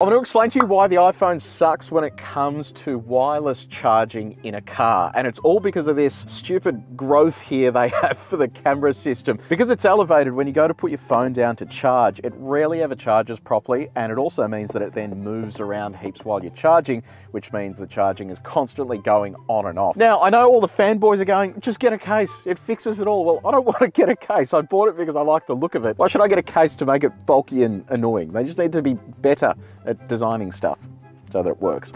I'm going to explain to you why the iPhone sucks when it comes to wireless charging in a car. And it's all because of this stupid growth here they have for the camera system. Because it's elevated, when you go to put your phone down to charge, it rarely ever charges properly. And it also means that it then moves around heaps while you're charging, which means the charging is constantly going on and off. Now, I know all the fanboys are going, just get a case. It fixes it all. Well, I don't want to get a case. I bought it because I like the look of it. Why should I get a case to make it bulky and annoying? They just need to be better at designing stuff so that it works.